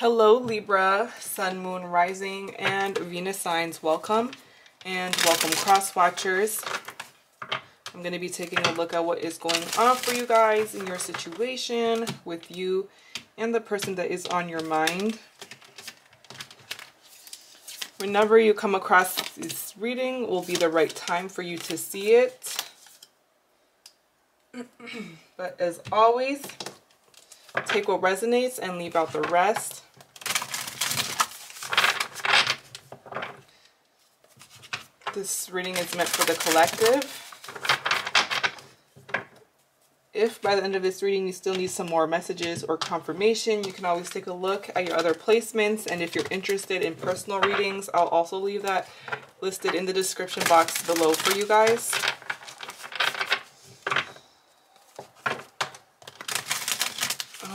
Hello Libra, Sun, Moon, Rising, and Venus signs. Welcome and welcome cross watchers. I'm going to be taking a look at what is going on for you guys in your situation with you and the person that is on your mind. Whenever you come across this reading will be the right time for you to see it. but as always, take what resonates and leave out the rest. This reading is meant for the collective. If by the end of this reading you still need some more messages or confirmation, you can always take a look at your other placements. And if you're interested in personal readings, I'll also leave that listed in the description box below for you guys.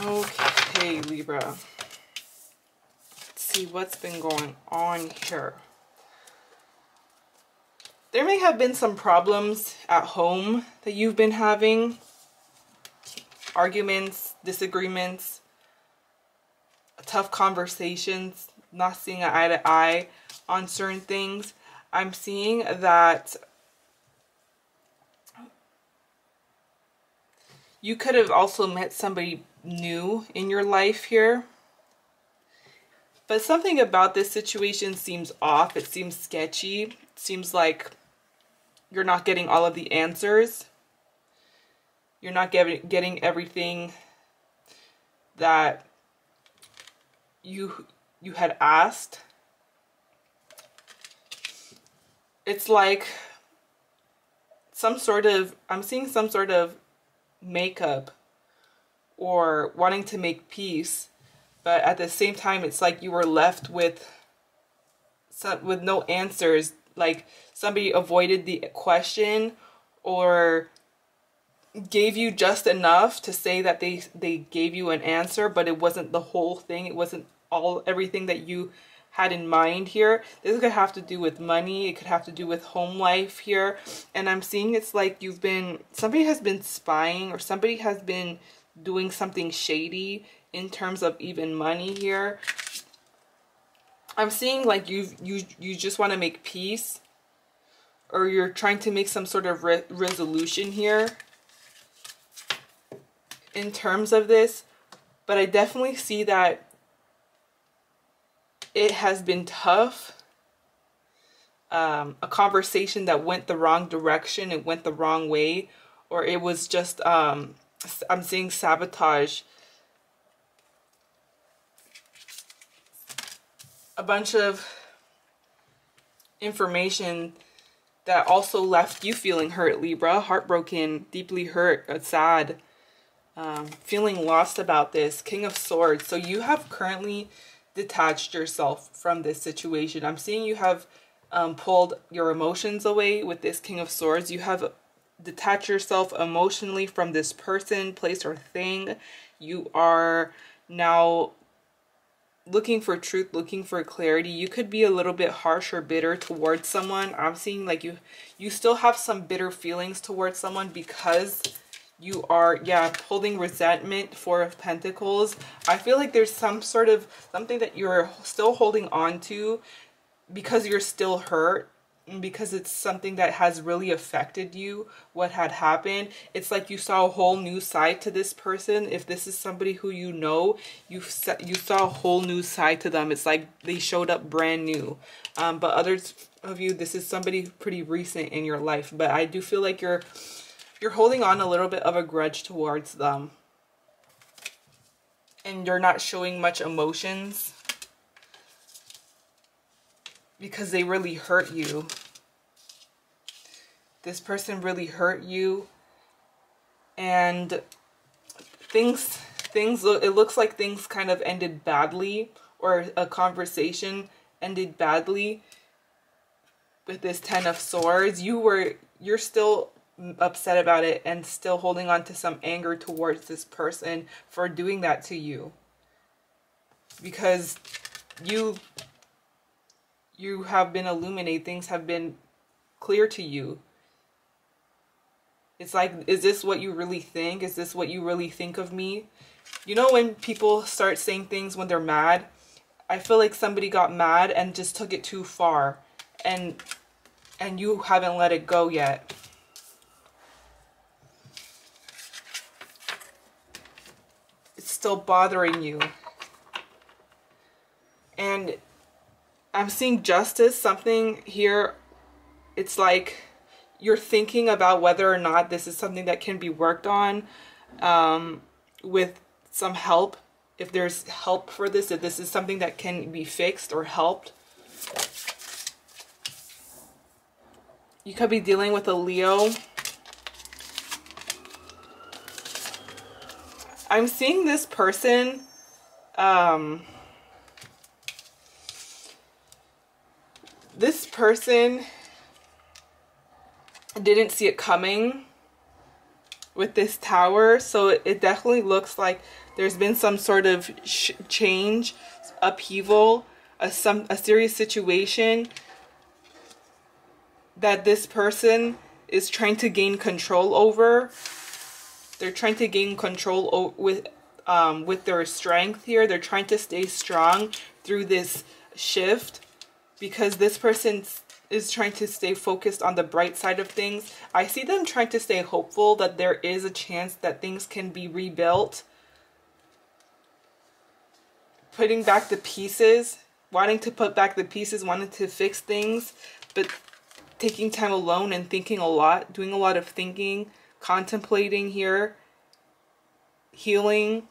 Okay, Libra. Let's see what's been going on here. There may have been some problems at home that you've been having. Arguments, disagreements, tough conversations, not seeing eye to eye on certain things. I'm seeing that you could have also met somebody new in your life here. But something about this situation seems off. It seems sketchy. It seems like you're not getting all of the answers. You're not getting getting everything that you you had asked. It's like some sort of I'm seeing some sort of makeup or wanting to make peace, but at the same time, it's like you were left with with no answers. Like somebody avoided the question or gave you just enough to say that they they gave you an answer, but it wasn't the whole thing. It wasn't all everything that you had in mind here. This could have to do with money. It could have to do with home life here. And I'm seeing it's like you've been, somebody has been spying or somebody has been doing something shady in terms of even money here. I'm seeing like you you you just want to make peace or you're trying to make some sort of re resolution here in terms of this, but I definitely see that it has been tough. Um, a conversation that went the wrong direction, it went the wrong way, or it was just um, I'm seeing sabotage. A bunch of information that also left you feeling hurt, Libra, heartbroken, deeply hurt, uh, sad, um, feeling lost about this. King of Swords. So you have currently detached yourself from this situation. I'm seeing you have um, pulled your emotions away with this King of Swords. You have detached yourself emotionally from this person, place, or thing. You are now looking for truth, looking for clarity. You could be a little bit harsh or bitter towards someone. I'm seeing like you you still have some bitter feelings towards someone because you are yeah holding resentment four of pentacles i feel like there's some sort of something that you're still holding on to because you're still hurt because it's something that has really affected you what had happened it's like you saw a whole new side to this person. If this is somebody who you know you you saw a whole new side to them. It's like they showed up brand new. Um, but others of you this is somebody pretty recent in your life. But i do feel like you're you're holding on a little bit of a grudge towards them. And you're not showing much emotions because they really hurt you. This person really hurt you and things things it looks like things kind of ended badly or a conversation ended badly with this 10 of swords. You were you're still upset about it and still holding on to some anger towards this person for doing that to you because you you have been illuminated, things have been clear to you. It's like, is this what you really think? Is this what you really think of me? You know when people start saying things when they're mad? I feel like somebody got mad and just took it too far. And and you haven't let it go yet. It's still bothering you. And I'm seeing justice, something here. It's like you're thinking about whether or not this is something that can be worked on um, with some help. If there's help for this, if this is something that can be fixed or helped. You could be dealing with a Leo. I'm seeing this person um, this person didn't see it coming with this tower so it, definitely looks like there's been some sort of change upheaval a some a serious situation that this person is trying to gain control over. They're trying to gain control with um, with their strength here. They're trying to stay strong through this shift because this person is trying to stay focused on the bright side of things. I see them trying to stay hopeful that there is a chance that things can be rebuilt. Putting back the pieces, wanting to put back the pieces, wanting to fix things, but taking time alone and thinking a lot, doing a lot of thinking, contemplating here, healing,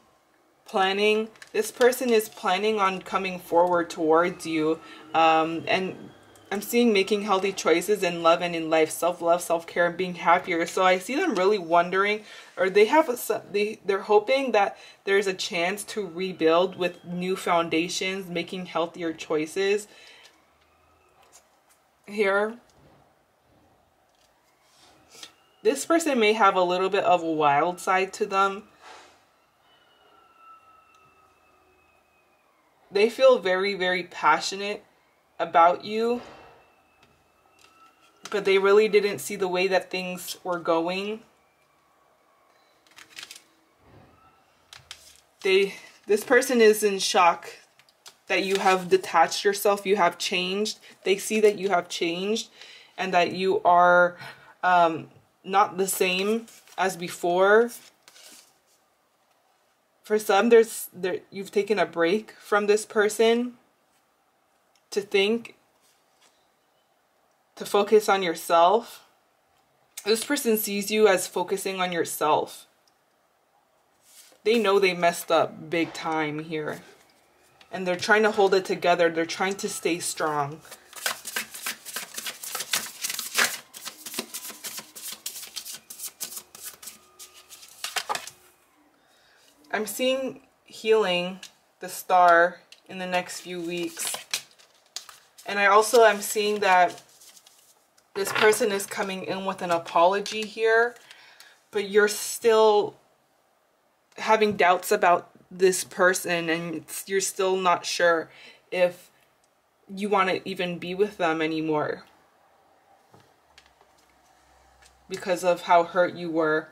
planning. This person is planning on coming forward towards you um, and I'm seeing making healthy choices in love and in life, self-love, self-care, and being happier. So I see them really wondering, or they have a, they they're hoping that there's a chance to rebuild with new foundations, making healthier choices. Here, this person may have a little bit of a wild side to them. They feel very, very passionate about you but they really didn't see the way that things were going. They this person is in shock that you have detached yourself, you have changed. They see that you have changed and that you are um, not the same as before. For some, there's there you've taken a break from this person to think to focus on yourself. This person sees you as focusing on yourself. They know they messed up big time here. And they're trying to hold it together. They're trying to stay strong. I'm seeing healing the star in the next few weeks. And I also am seeing that this person is coming in with an apology here, but you're still having doubts about this person and you're still not sure if you want to even be with them anymore because of how hurt you were.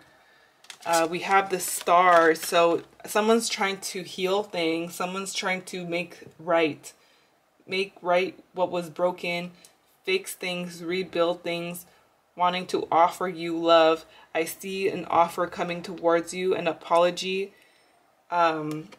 Uh, we have the star, so someone's trying to heal things, someone's trying to make right, make right what was broken, fix things, rebuild things, wanting to offer you love. I see an offer coming towards you, an apology. Um,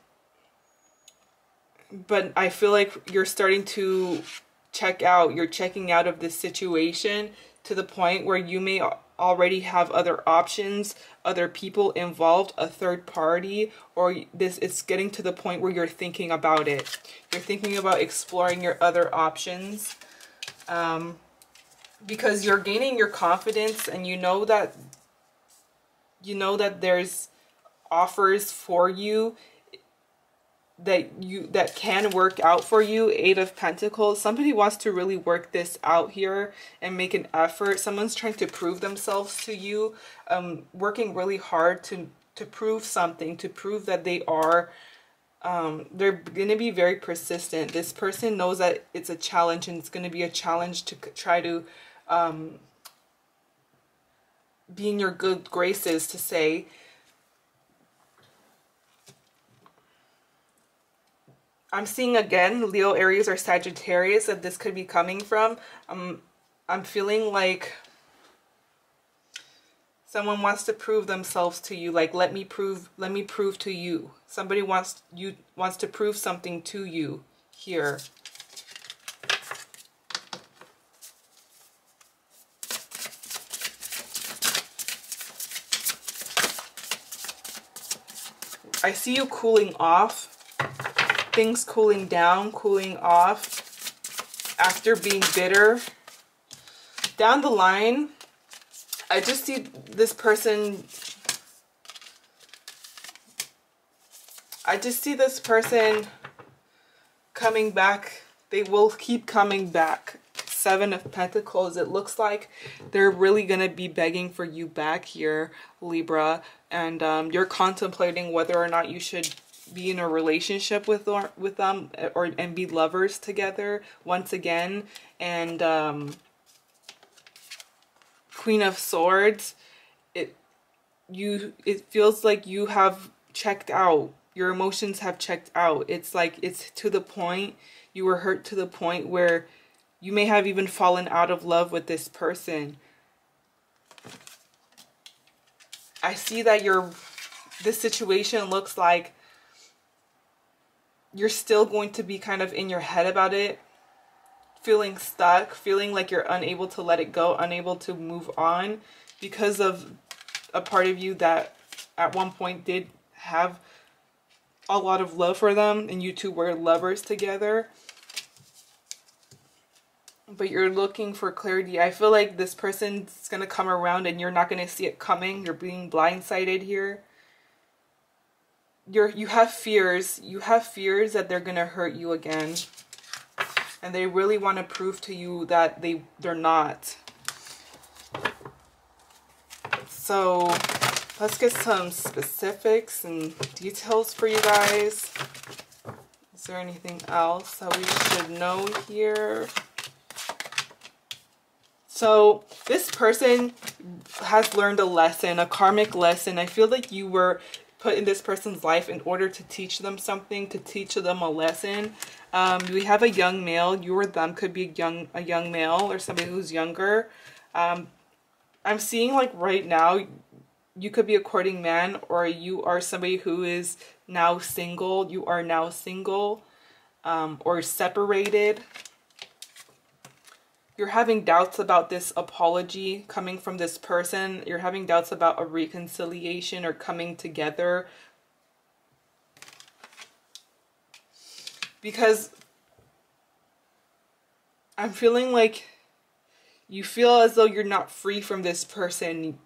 but I feel like you're starting to check out, you're checking out of this situation to the point where you may already have other options, other people involved, a third party, or this it's getting to the point where you're thinking about it. You're thinking about exploring your other options um, because you're gaining your confidence and you know that you know that there's offers for you that you that can work out for you eight of pentacles somebody wants to really work this out here and make an effort someone's trying to prove themselves to you um working really hard to to prove something to prove that they are um, they're going to be very persistent. This person knows that it's a challenge and it's going to be a challenge to try to um, be in your good graces to say I'm seeing again Leo, Aries, or Sagittarius that this could be coming from. Um, I'm feeling like someone wants to prove themselves to you. Like let me prove, let me prove to you. Somebody wants you wants to prove something to you here. I see you cooling off things cooling down, cooling off after being bitter. Down the line, I just see this person, I just see this person coming back. They will keep coming back. Seven of Pentacles, it looks like they're really going to be begging for you back here, Libra. And um, you're contemplating whether or not you should be in a relationship with or, with them or and be lovers together once again. And um queen of swords it you it feels like you have checked out. Your emotions have checked out. It's like it's to the point you were hurt to the point where you may have even fallen out of love with this person. I see that your this situation looks like you're still going to be kind of in your head about it, feeling stuck, feeling like you're unable to let it go, unable to move on because of a part of you that at one point did have a lot of love for them and you two were lovers together. But you're looking for clarity. I feel like this person's going to come around and you're not going to see it coming. You're being blindsided here you're you have fears. You have fears that they're gonna hurt you again. And they really want to prove to you that they they're not. So let's get some specifics and details for you guys. Is there anything else that we should know here? So this person has learned a lesson, a karmic lesson. I feel like you were put in this person's life in order to teach them something, to teach them a lesson. Um, we have a young male. You or them could be a young, a young male or somebody who's younger. Um, I'm seeing like right now, you could be a courting man or you are somebody who is now single. You are now single um, or separated you're having doubts about this apology coming from this person. You're having doubts about a reconciliation or coming together. Because I'm feeling like you feel as though you're not free from this person.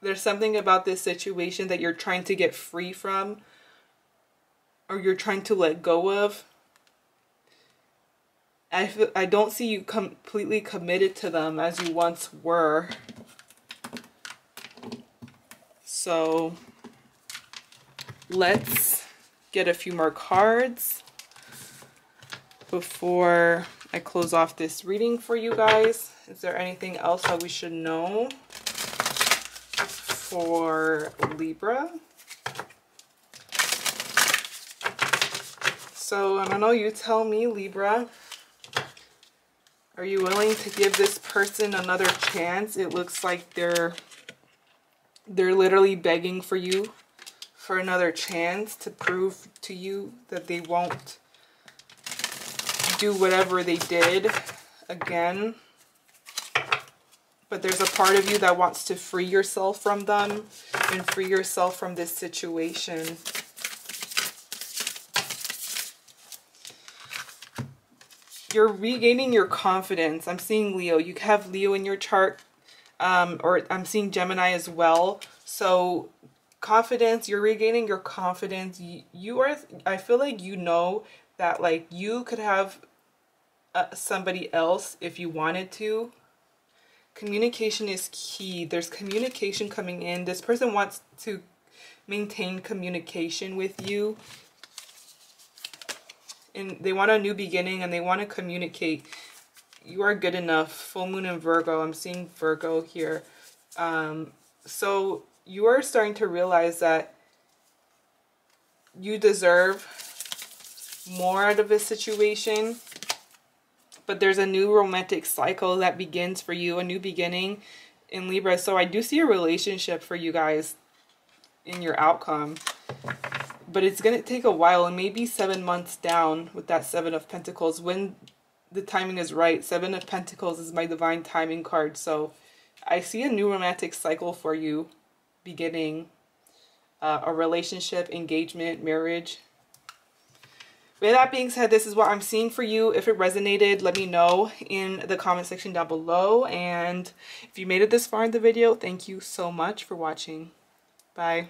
There's something about this situation that you're trying to get free from or you're trying to let go of. I, feel, I don't see you completely committed to them as you once were. So let's get a few more cards before I close off this reading for you guys. Is there anything else that we should know for Libra? So, I don't know, you tell me, Libra. Are you willing to give this person another chance? It looks like they're they're literally begging for you for another chance to prove to you that they won't do whatever they did again. But there's a part of you that wants to free yourself from them and free yourself from this situation. You're regaining your confidence. I'm seeing Leo. You have Leo in your chart, um, or I'm seeing Gemini as well. So confidence, you're regaining your confidence. You, you are, I feel like you know that like you could have uh, somebody else if you wanted to. Communication is key. There's communication coming in. This person wants to maintain communication with you and they want a new beginning and they want to communicate. You are good enough. Full moon in Virgo. I'm seeing Virgo here. Um, so you are starting to realize that you deserve more out of a situation. But there's a new romantic cycle that begins for you, a new beginning in Libra. So I do see a relationship for you guys in your outcome. But it's going to take a while and maybe seven months down with that Seven of Pentacles when the timing is right. Seven of Pentacles is my divine timing card. So I see a new romantic cycle for you beginning uh, a relationship, engagement, marriage. With that being said, this is what I'm seeing for you. If it resonated, let me know in the comment section down below. And if you made it this far in the video, thank you so much for watching. Bye.